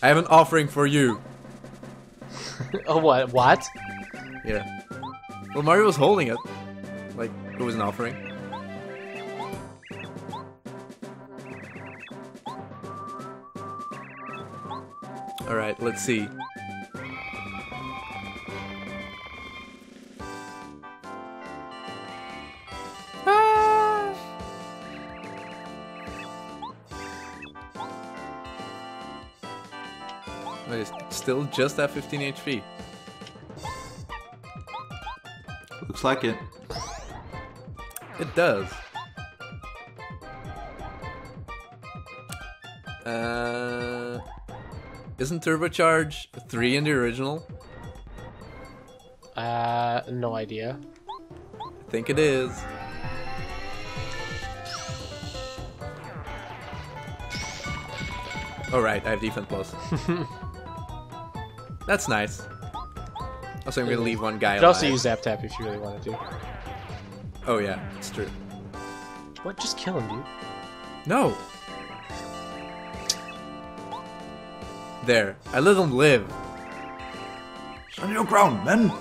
I have an offering for you. oh, what? What? Here. Well, Mario was holding it. Like, it was an offering. Alright, let's see. Still just at 15 HP. Looks like it. It does. Uh, isn't turbocharge three in the original? Uh, no idea. I think it is. All right, I have defense plus. That's nice. Also, I'm gonna leave one guy You could also use Zap Tap if you really wanted to. Oh yeah, it's true. What? Just kill him, dude. No. There, I let him live. Stand your ground, men!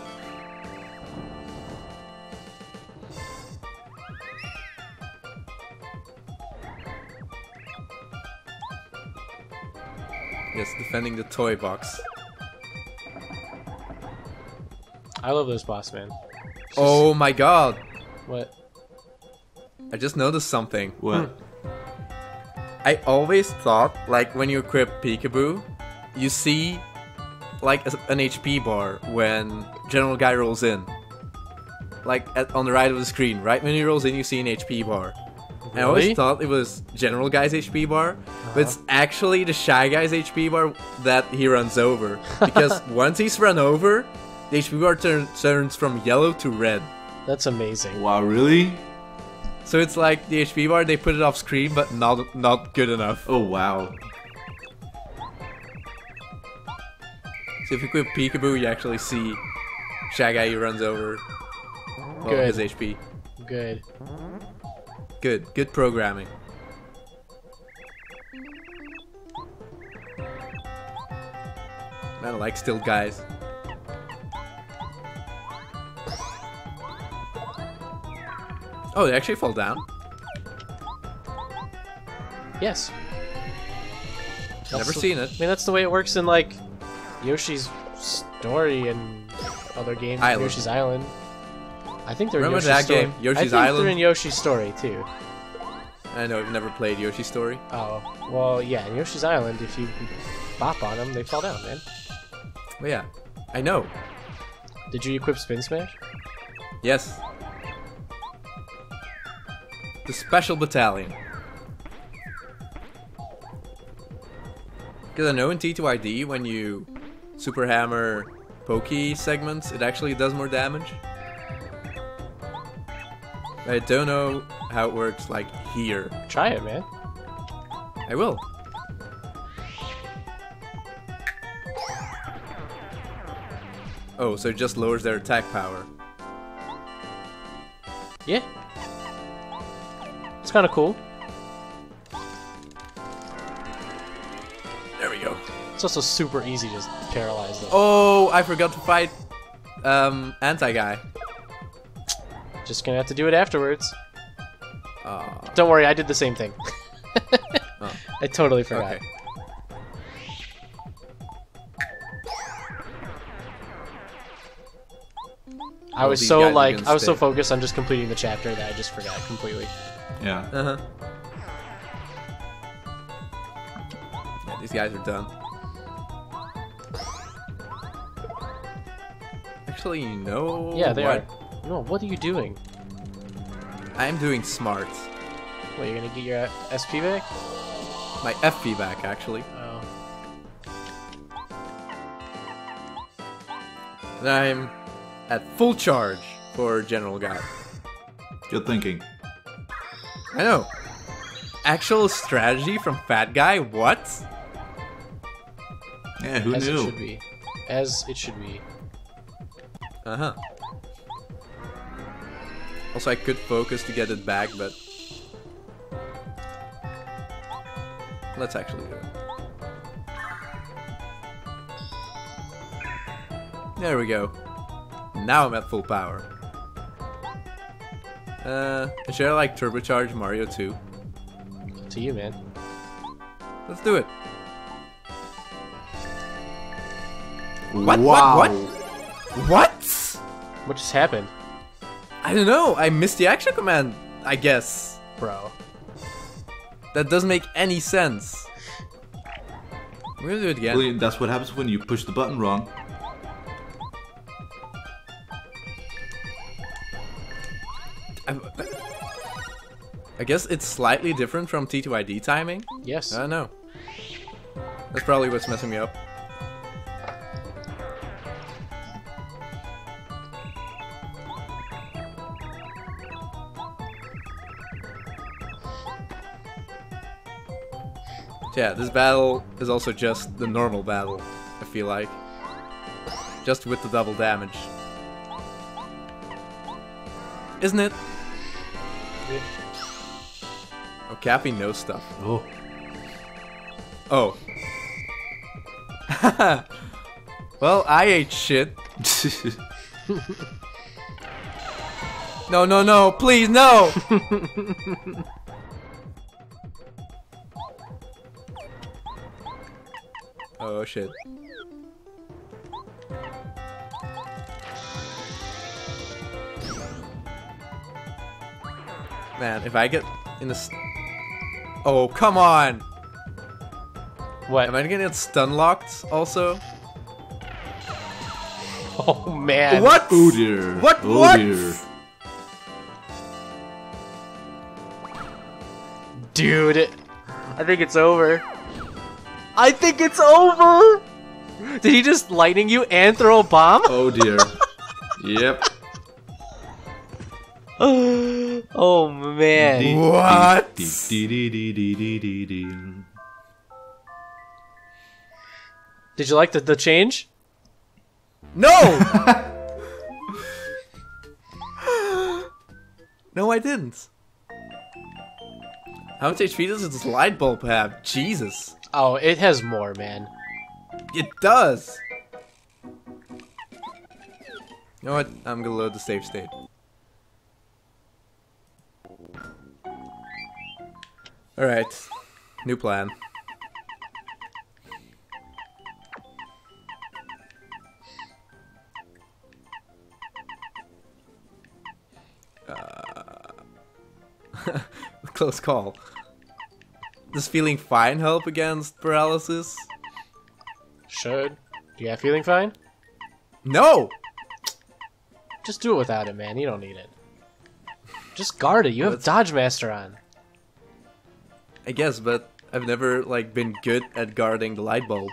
Yes, defending the toy box. I love this boss, man. Oh my god! What? I just noticed something. What? Hmm. I always thought, like, when you equip Peekaboo, you see, like, a- an HP bar when General Guy rolls in. Like, at, on the right of the screen. Right when he rolls in, you see an HP bar. I always thought it was General Guy's HP bar, but uh-huh. it's actually the Shy Guy's HP bar that he runs over. Because once he's run over, the HP bar turn, turns from yellow to red. That's amazing. Wow, really? So it's like the HP bar, they put it off screen, but not not good enough. Oh, wow. So if you equip Peekaboo, you actually see Shy Guy runs over well, Good. his HP. Good. Good, good programming. Man, I like Stilt Guys. Oh, they actually fall down? Yes. Never the- seen it. I mean, that's the way it works in like Yoshi's story and other games. Island. Yoshi's Island. I think they're in Remember Yoshi's that story. game, Yoshi's I think Island? They're in Yoshi's story too. I know I've never played Yoshi's Story. Oh, well, yeah. In Yoshi's Island, if you bop on them, they fall down, man. But yeah, I know. Did you equip Spin Smash? Yes. The Special Battalion. Because I know in TTYD, when you Super Hammer Pokey segments, it actually does more damage. I don't know how it works, like, here. Try it, man. I will. Oh, so it just lowers their attack power. Yeah. It's kind of cool. There we go. It's also super easy to paralyze them. Oh, I forgot to fight um anti-guy. Just gonna have to do it afterwards. Oh, Don't worry, I did the same thing. Oh. I totally forgot. okay. I was so like, I was so focused on just completing the chapter that I just forgot completely. Yeah. Uh-huh. Yeah, these guys are done. Actually, you know yeah, they what? are. No, what are you doing? I'm doing smart. What, you're gonna get your SP back? My FP back, actually. Oh. And I'm at full charge for General Guy. Good thinking. I know. Actual strategy from Fat Guy? What? Yeah, who As knew? As it should be. As it should be. Uh huh. Also, I could focus to get it back, but. Let's actually do it. There we go. Now I'm at full power. Uh, should I like turbocharge Mario 2? To you, man. Let's do it. What? What? What? What? What just happened, I don't know. I missed the action command, I guess. bro? That doesn't make any sense. We're gonna do it again. Well, That's what happens when you push the button wrong. Guess it's slightly different from TTYD timing. Yes. I know. That's probably what's messing me up. Yeah, this battle is also just the normal battle, I feel like. Just with the double damage. Isn't it? Yeah. Oh, Kappy knows stuff. Oh. Oh. well, I ate shit. No, no, no, please, no! oh, shit. Man, if I get in this. Oh, come on! What? Am I gonna get stun locked also? Oh man. What? oh dear. What? Oh what? dear. Dude, I think it's over. I think it's over. Did he just lightning you and throw a bomb? Oh dear. yep. oh man. What? Did you like the, the change? No! no, I didn't. How much HP does this light bulb have? Jesus. Oh, it has more, man. It does! You know what? I'm gonna load the save state. Alright. New plan. Uh, Close call. Does feeling fine help against paralysis? Should. You got feeling fine? No! Just do it without it, man. You don't need it. Just guard it. You have Dodge Master on. I guess, but I've never like been good at guarding the light bulb.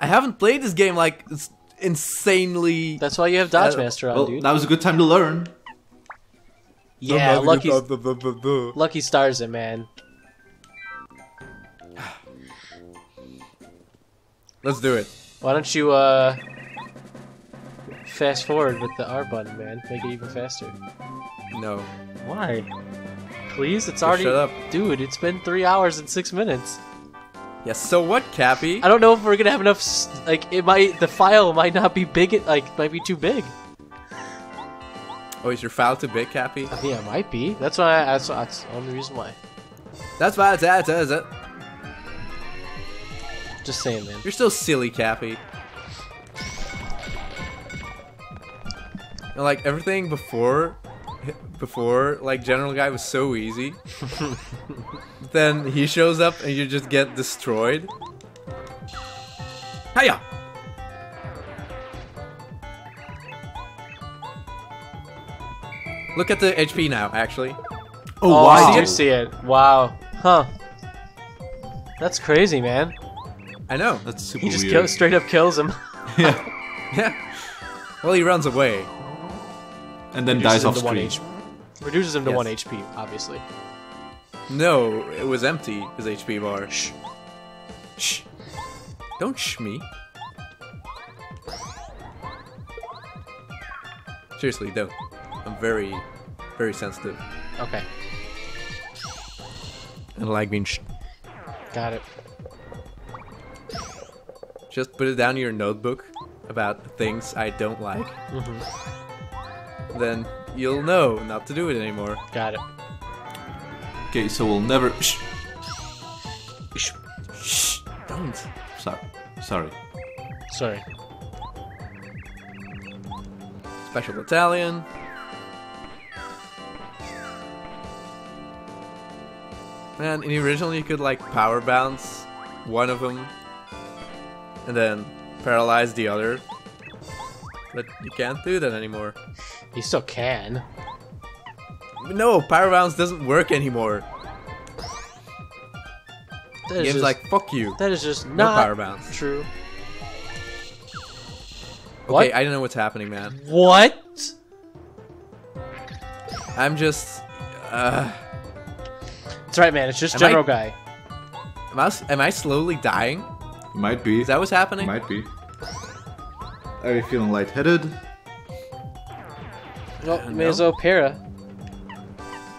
I haven't played this game like insanely. That's why you have Dodge Uh, Master on, Well, dude. that was a good time to learn. yeah, lucky, lucky. lucky stars it, man. Let's do it. Why don't you uh fast forward with the R button, man? Make it even faster. No. Why? Please, it's already. shut up. Dude, it's been three hours and six minutes. Yeah. So what, Kappy? I don't know if we're gonna have enough. Like, it might. The file might not be big. It like might be too big. Oh, is your file too big, Kappy? Yeah, it might be. That's why. I, that's, that's the only reason why. That's why it's that. That's it. Just saying, man. You're still silly, Kappy. And, like everything before, before like General Guy was so easy. then he shows up and you just get destroyed. Hiya! Look at the HP now, actually. Oh, Oh, wow. I do see it. Wow. Huh. That's crazy, man. I know. That's super He just weird. kill, straight up kills him. yeah. Yeah. Well, he runs away. And then dies off to one screen. HP. Reduces him to Yes. one HP, obviously. No, it was empty, his HP bar. Shh. Shh. Don't shh me. Seriously, don't. I'm very, very sensitive. Okay, And like being sh. got it. Just put it down in your notebook about things I don't like, mm-hmm. Then you'll know not to do it anymore. Got it. Okay, so we'll never. Shh. Shh! Shh. Don't. Sorry. Sorry. Sorry. Special battalion. Man, in the original you could like power bounce one of them and then paralyze the other. But you can't do that anymore. You still can. No, power bounce doesn't work anymore. That game's just, like, fuck you. that is just No not power bounce. true. Okay, I don't know what's happening, man. What? I'm just. Uh, That's right, man. It's just Am I- general guy. am, I, s- am I slowly dying? Might be. Is that what's happening? Might be. Are you feeling lightheaded? Well, Uh, may no. as well para.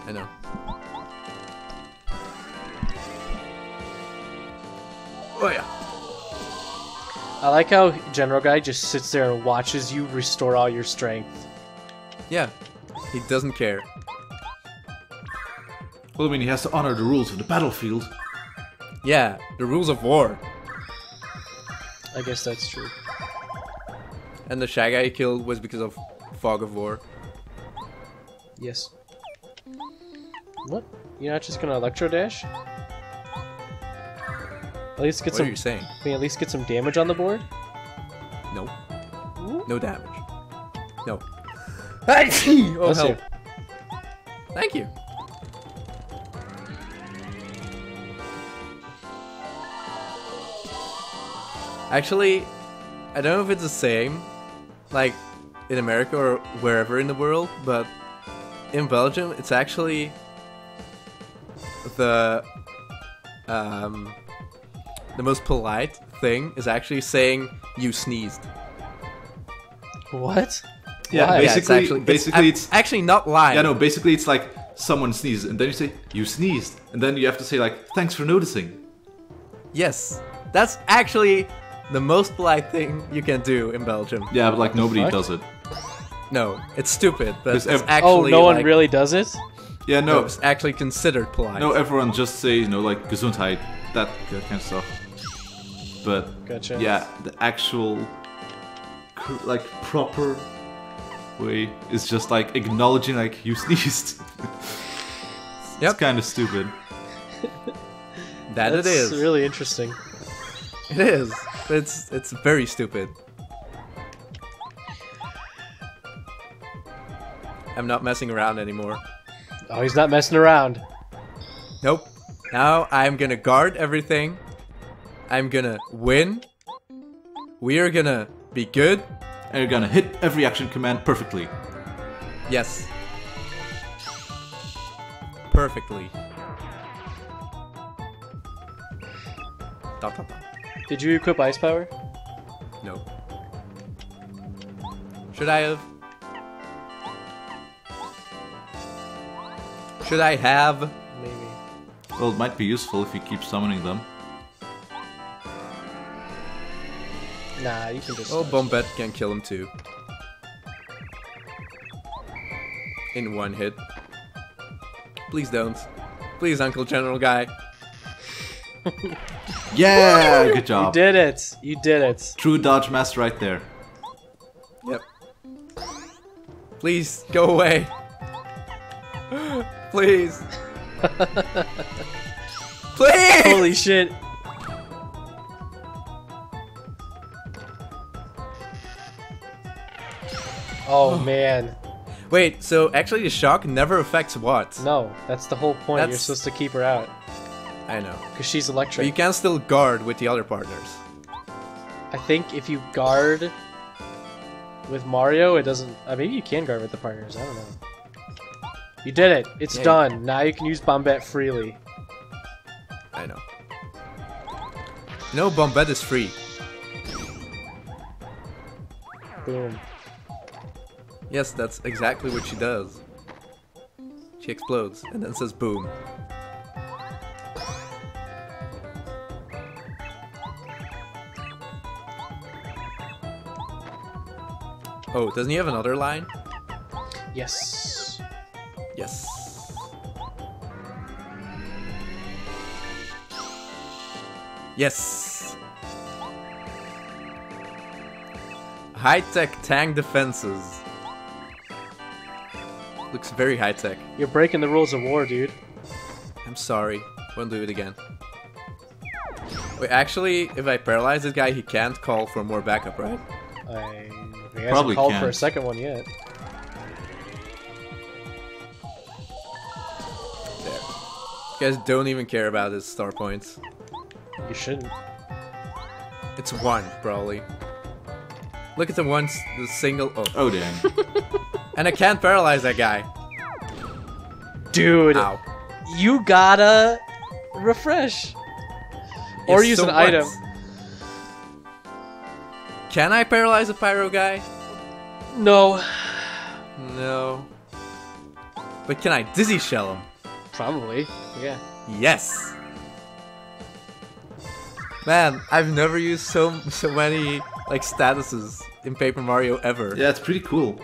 I know. Oh yeah. I like how general guy just sits there and watches you restore all your strength. Yeah. He doesn't care. Well, I mean, he has to honor the rules of the battlefield. Yeah, the rules of war. I guess that's true. And the guy he killed was because of fog of war. Yes. What? You're not just gonna electro dash? At least get What are some. you saying? Can you at least get some damage on the board? No. No damage. No. oh, help. Thank you. Actually, I don't know if it's the same, like in America or wherever in the world, but in Belgium, it's actually the um, the most polite thing is actually saying you sneezed. What? Yeah, Why? Yeah, it's Basically- actually, basically I'm it's- actually not lying. Yeah, no, basically it's like someone sneezes, and then you say, you sneezed. And then you have to say, like, thanks for noticing. Yes, that's actually the most polite thing you can do in Belgium. Yeah, but like nobody fuck? does it. No, it's stupid, but it's ev- actually oh, no one like- really does it? Yeah, No, no, it's actually considered polite. no, everyone just say, you know, like, gesundheit, that, that kind of stuff. But, Gotcha. yeah, the actual, like, proper way is just, like, acknowledging, like, you sneezed. Yep. It's kind of stupid. that That's it is. really interesting. It is. It's it's very stupid. I'm not messing around anymore. Oh, he's not messing around. Nope. Now I'm gonna guard everything. I'm gonna win. We are gonna be good. And you're gonna hit every action command perfectly. Yes. Perfectly. Dot, dot, dot. Did you equip ice power? No. Should I have? Should I have? Maybe. Well, it might be useful if you keep summoning them. Nah, you can just. Oh, Bombette can kill him too. In one hit. Please don't. Please, Uncle General Guy. Yeah, good job. you did it. You did it. True dodge master right there. Yep. Please, go away. Please. Please! Holy shit. Oh man. Wait, so actually the shock never affects what? No, that's the whole point. You're supposed to keep her out. I know. Because she's electric. But you can still guard with the other partners. I think if you guard with Mario, it doesn't. Uh, maybe you can guard with the partners. I don't know. You did it. It's Yeah. done. Now you can use Bombette freely. I know. No, Bombette is free. Boom. Yes, that's exactly what she does. She explodes and then says boom. Oh, doesn't he have another line? Yes. Yes. Yes. High-tech tank defenses. Looks very high-tech. You're breaking the rules of war, dude. I'm sorry. Won't do it again. Wait, actually, if I paralyze this guy, he can't call for more backup, right? I he hasn't Probably called for a second one yet. There. You guys don't even care about his star points. You shouldn't. It's one, probably. Look at the ones, the single. Oh, Oh dang. and I can't paralyze that guy. Dude, Ow. you gotta refresh. Or Yes, use so an what? item. Can I paralyze a pyro guy? No. No. But can I dizzy shell him? Probably. Yeah. Yes. Man, I've never used so so many like statuses in Paper Mario ever. yeah, it's pretty cool.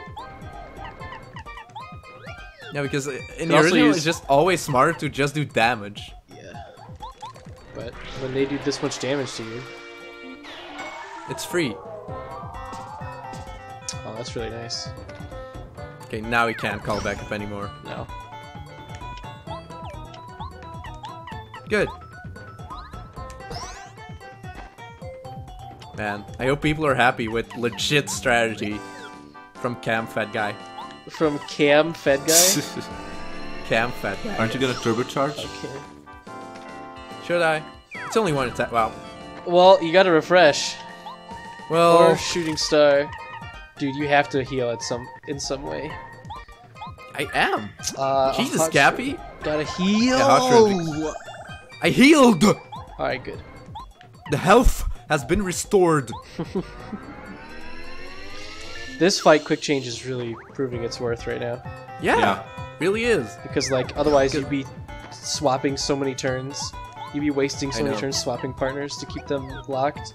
Yeah, because in the original, use- it's just always smarter to just do damage. Yeah. But when they do this much damage to you, It's free. That's really nice. Okay, now he can't call back up anymore. No. Good. Man, I hope people are happy with legit strategy from Cam Fat Guy. From Cam Fed Guy? Cam Fat Guy. Aren't you gonna turbocharge? okay. Should I? It's only one attack. Wow. Well, you gotta refresh. Well, Or Shooting Star. Dude, you have to heal at some in some way. I am. Uh, Jesus, hot Gappy. Gotta heal. Yeah, hot. I healed. Alright, good. The health has been restored. This fight quick change is really proving its worth right now. Yeah, Yeah. really is. Because like otherwise you'd be swapping so many turns. You'd be wasting so many turns swapping partners to keep them locked.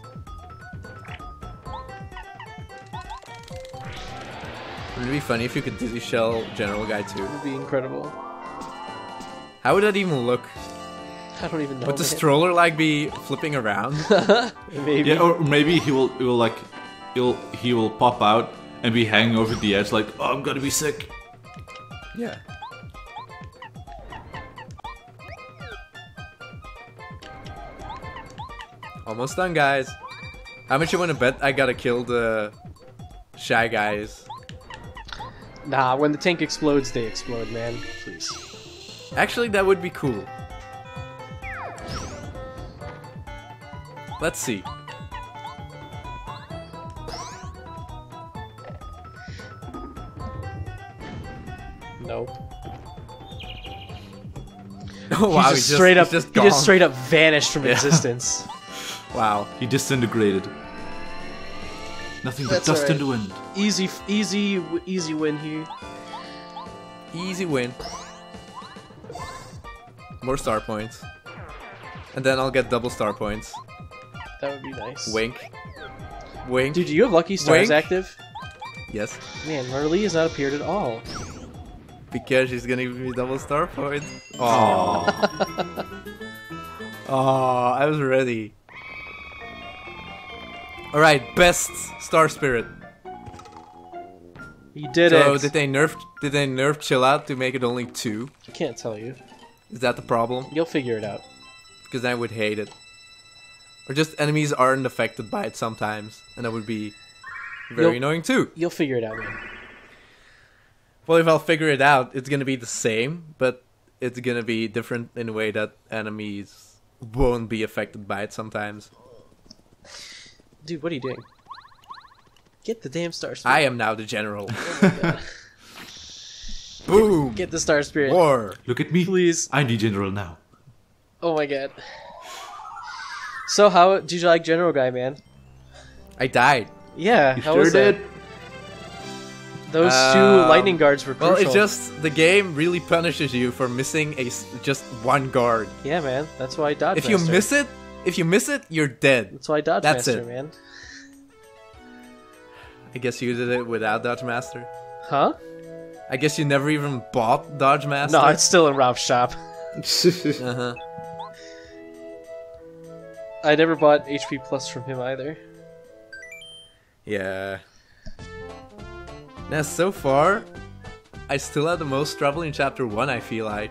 Wouldn't it be funny if you could dizzy shell General Guy too? It would be incredible. How would that even look? I don't even know. Would the man. stroller like be flipping around? Maybe. Yeah, or maybe he will. He will like. He'll he will pop out and be hanging over the edge like, oh, I'm gonna be sick. yeah. Almost done, guys. How much you want to bet I gotta kill the shy guys? Nah, when the tank explodes, they explode, man. Please. Actually, that would be cool. Let's see. Nope. Oh wow, he he's just straight up, just he just straight up vanished from Yeah. existence. Wow. He disintegrated. Nothing but That's dust alright. in the wind. Easy, easy, easy win here. Easy win. More star points. And then I'll get double star points. That would be nice. Wink. Wink. Dude, do you have Lucky Stars Wink. active? Yes. Man, Merlee has not appeared at all. Because she's gonna give me double star points. Aww. Oh, I was ready. Alright, best star spirit. He did so it. did they nerf did they nerf chill out to make it only two? I can't tell you. Is that the problem? You'll figure it out. Because I would hate it. Or just enemies aren't affected by it sometimes, and that would be very You'll- annoying too. You'll figure it out, man. Well, if I'll figure it out, it's gonna be the same, but it's gonna be different in a way that enemies won't be affected by it sometimes. Dude, what are you doing? Get the damn Star Spirit. I am now the general. Boom! Get the Star Spirit. War! Look at me. Please. I'm the general now. Oh my god. So how did you like General Guy, man? I died. Yeah, You how sure was that? did. Those two Um, lightning guards were crucial. Well, it's just the game really punishes you for missing a just one guard. yeah, man. That's why I dodge. If you miss it, if you miss it, you're dead. that's why I dodge That's master, it. man. I guess you did it without Dodge Master. Huh? I guess you never even bought Dodge Master. No, it's still in Rowf's shop. Uh huh. I never bought HP Plus from him either. Yeah. Now, so far, I still have the most trouble in Chapter 1, I feel like.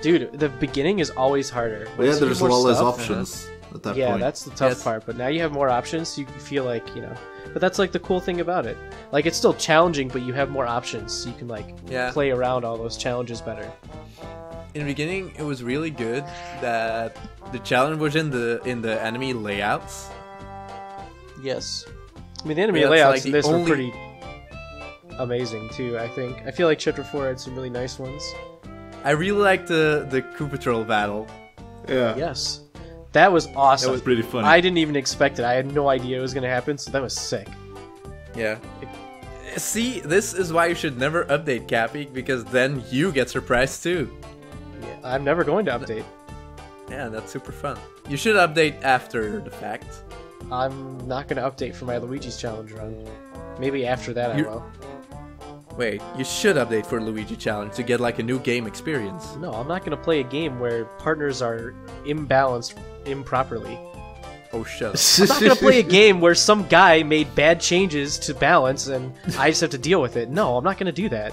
Dude, the beginning is always harder. But yeah, there's get a lot less stuff- options at that Yeah, point. that's the tough Yes. part. But now you have more options, so you feel like you know. But that's like the cool thing about it. Like it's still challenging, but you have more options, so you can like Yeah. play around all those challenges better. In the beginning, it was really good that the challenge was in the in the enemy layouts. Yes. I mean, the enemy Yeah, layouts like in the this were pretty amazing too. I think. I feel like Chapter Four had some really nice ones. I really liked the the Koopa Patrol battle. yeah. Yes, that was awesome. That was pretty funny. I didn't even expect it. I had no idea it was gonna happen, so that was sick. Yeah. See, this is why you should never update Kappy, because then you get surprised too. Yeah, I'm never going to update. Yeah, that's super fun. You should update after the fact. I'm not gonna update for my Luigi's challenge run. Maybe after that I will. Wait, you should update for Luigi Challenge to get like a new game experience. No, I'm not gonna play a game where partners are imbalanced improperly. Oh, shut up. I'm not gonna play a game where some guy made bad changes to balance and I just have to deal with it. No, I'm not gonna do that.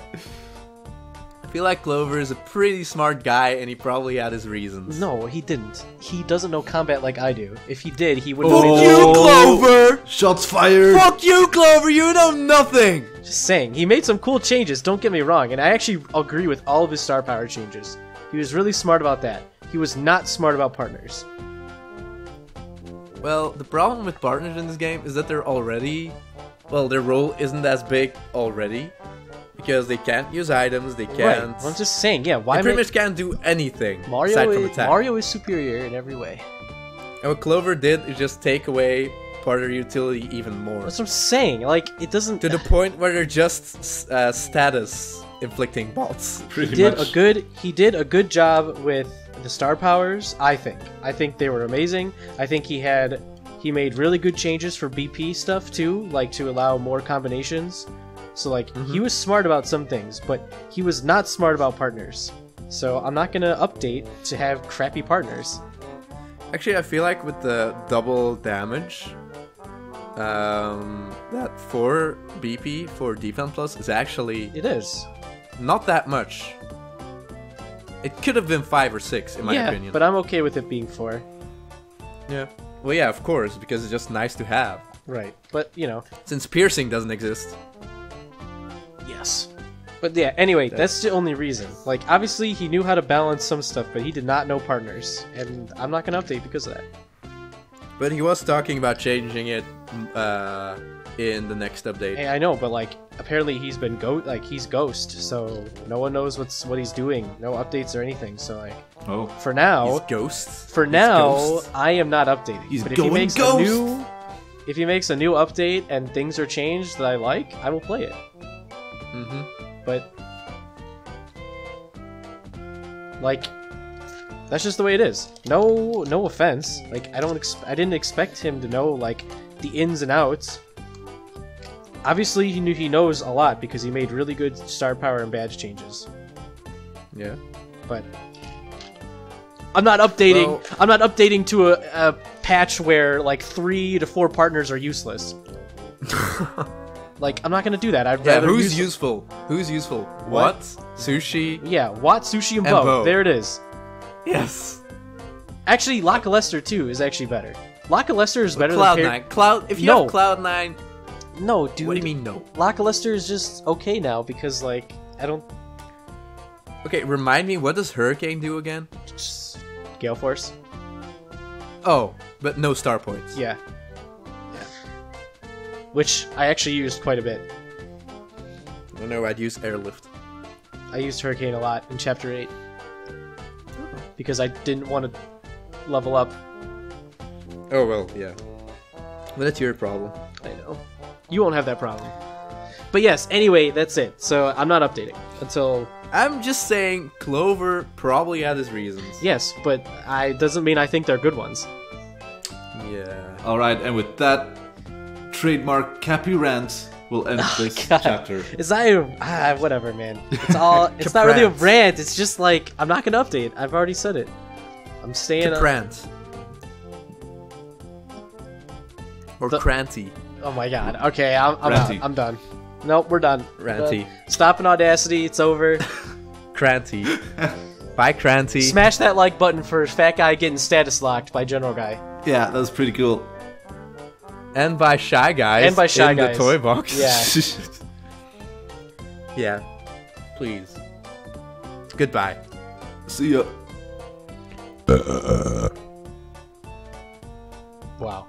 I feel like Clover is a pretty smart guy and he probably had his reasons. No, he didn't. He doesn't know combat like I do. If he did, he would have Fuck made you, Clover! Shots fired! Fuck you, Clover! You know nothing! Just saying, he made some cool changes, don't get me wrong, and I actually agree with all of his star power changes. He was really smart about that. He was not smart about partners. Well, the problem with partners in this game is that they're already. Well, their role isn't as big already. Because they can't use items, they can't. Well, I'm just saying, yeah, why they pretty much can't do anything Mario aside from is, attack. Mario is superior in every way. And what Clover did is just take away partner utility even more. That's what I'm saying. Like, it doesn't. To the point where they're just uh, status inflicting bolts. Pretty he did much. a good. He did a good job with the star powers. I think. I think they were amazing. I think he had. He made really good changes for BP stuff too, like to allow more combinations. So like he was smart about some things, but he was not smart about partners. So I'm not gonna update to have crappy partners. Actually, I feel like with the double damage, um, that 4 BP for Defense Plus is actually It is. Not that much. It could have been 5 or 6, in my yeah, opinion. but I'm okay with it being four. yeah. Well, yeah, of course, because it's just nice to have. Right. But you know, Since piercing doesn't exist. Yes. But yeah, anyway, that's the only reason. Like, obviously, he knew how to balance some stuff, but he did not know partners. And I'm not gonna update because of that. But he was talking about changing it uh, in the next update. Hey, I know, but like, apparently he's been go like he's ghost, so no one knows what's what he's doing. No updates or anything. So like, Oh. for now, He's ghosts. for He's now, ghosts. I am not updating. He's but if he going makes ghost. a new, if he makes a new update and things are changed that I like, I will play it. Mhm. but like that's just the way it is no no offense like i don't ex- i didn't expect him to know like the ins and outs obviously he knew he knows a lot because he made really good star power and badge changes Yeah. but i'm not updating Well- i'm not updating to a, a patch where like three to four partners are useless like i'm not gonna do that i'd Yeah, rather who's use useful? Who's useful? What? What? Sushie? yeah What? Sushie, and, And Bow. Bow. There it is. Yes. Actually, Lakilester too is actually better. Lakilester is uh, better Cloud than Par- Nine. Cloud. If you No. have Cloud Nine, No, dude. what do you mean no? Lakilester is just okay now because, like, I don't. Okay, remind me. What does Hurricane do again? Just... Gale Force? Oh, but no star points. Yeah. Yeah. Which I actually used quite a bit. Oh, I know. I'd use Airlift. I used Hurricane a lot in Chapter 8. Because I didn't want to level up. Oh well, yeah. But that's your problem. I know. You won't have that problem. But yes, anyway, that's it. So I'm not updating until. I'm just saying, Clover probably had his reasons. Yes, but I doesn't mean I think they're good ones. Yeah. Alright, and with that trademark Kappy rant, we'll end this God. chapter. It's not even ah, whatever, man. It's all. it's not really a rant. It's just like I'm not gonna update. I've already said it. I'm staying. on- Prance. Or The- Cranty. Oh my god. Okay, I'm, I'm out. I'm done. Nope, we're done. We're Ranty. done. Stop in Audacity. It's over. Cranty. Bye, Cranty. Smash that like button for Fat Guy getting status locked by General Guy. Yeah, that was pretty cool. and by Shy Guys. And by Shy in Guys. the toy box. Yeah. yeah. Please. Goodbye. See ya. Wow.